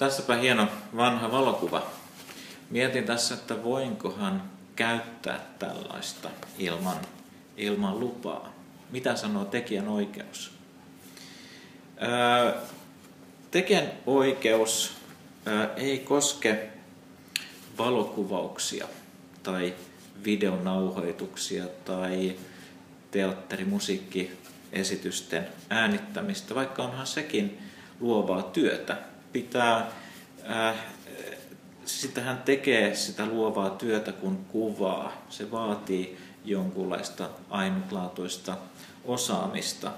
Tässäpä hieno vanha valokuva. Mietin tässä, että voinkohan käyttää tällaista ilman, ilman lupaa. Mitä sanoo tekijän oikeus? Öö, tekijän oikeus öö, ei koske valokuvauksia tai videonauhoituksia tai teatterimusiikkiesitysten äänittämistä, vaikka onhan sekin luovaa työtä. Pitää, äh, sitähän tekee sitä luovaa työtä, kun kuvaa. Se vaatii jonkunlaista ainutlaatuista osaamista,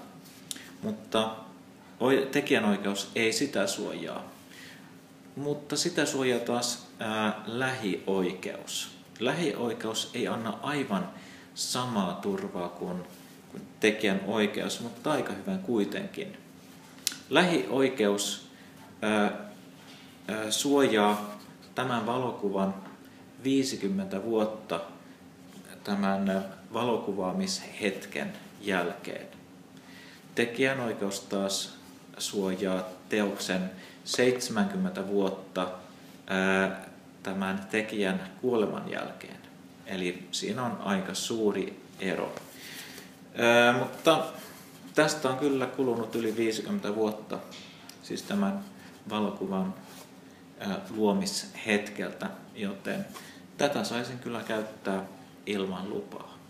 mutta tekijänoikeus ei sitä suojaa. Mutta sitä suojaa taas ää, lähioikeus. Lähioikeus ei anna aivan samaa turvaa kuin, kuin tekijän oikeus, mutta aika hyvän kuitenkin. Lähioikeus suojaa tämän valokuvan 50 vuotta tämän valokuvaamishetken jälkeen. Tekijänoikeus taas suojaa teoksen 70 vuotta tämän tekijän kuoleman jälkeen. Eli siinä on aika suuri ero. Mutta tästä on kyllä kulunut yli 50 vuotta, siis tämän valokuvan luomishetkeltä, joten tätä saisin kyllä käyttää ilman lupaa.